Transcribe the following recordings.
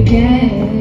again.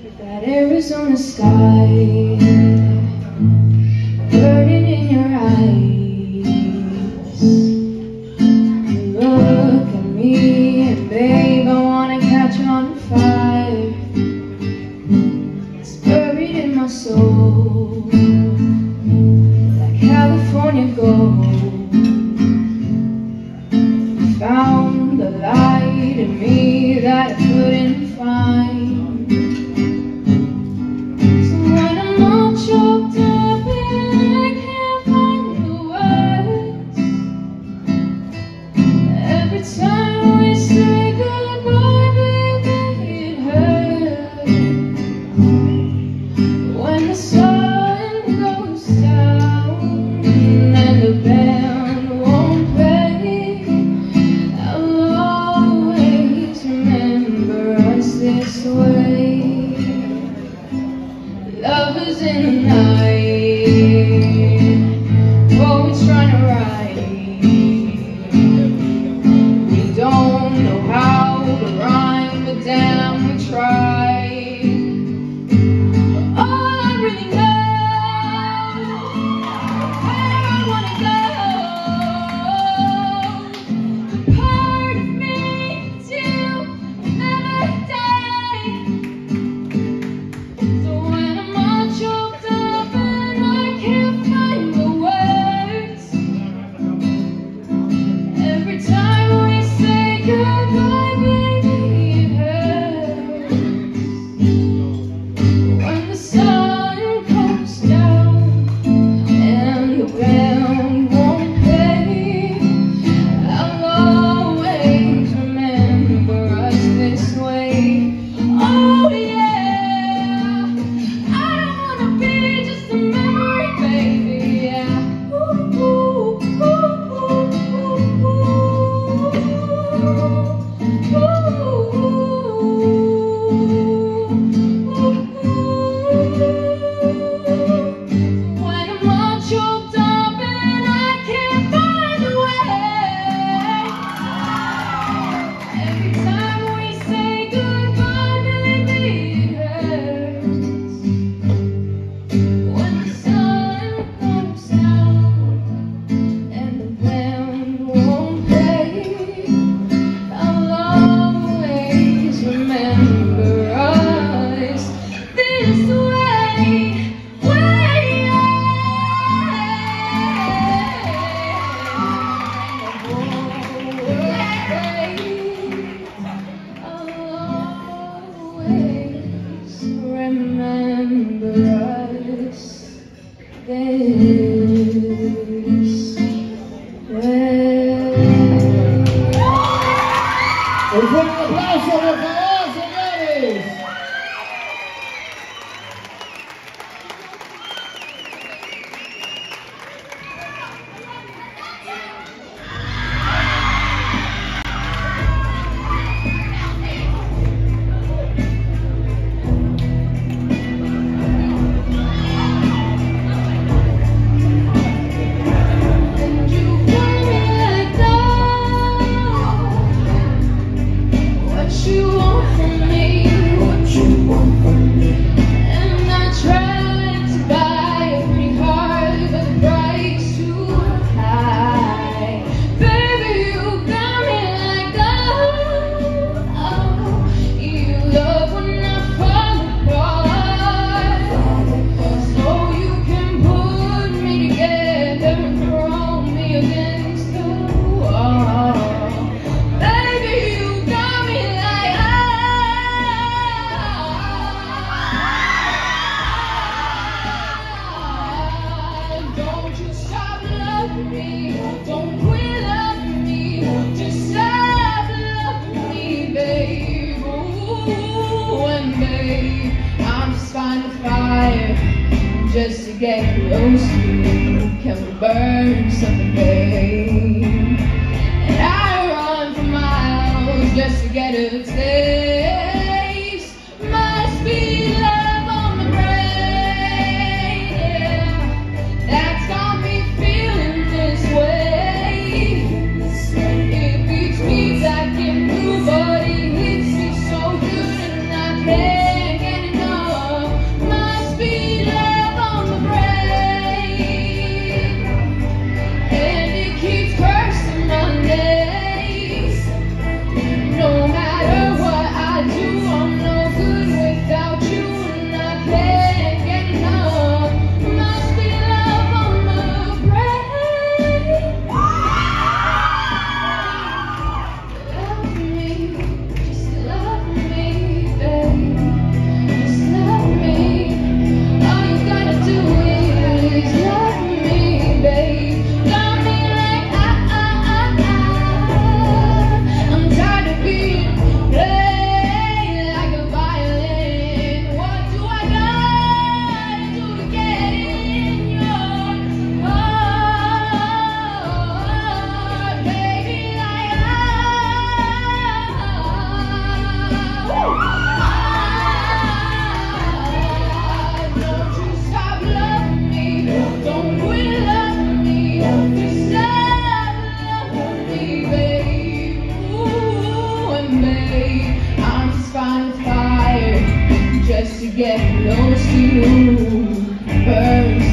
That Arizona sky. Burning in your eyes. You Look at me and babe I wanna catch on fire. It's buried in my soul Like California gold. Found the light in me that Love is in the night. Oh, it's right. on fire just to get close to you. Can we burn something? Just to get close to you. Burns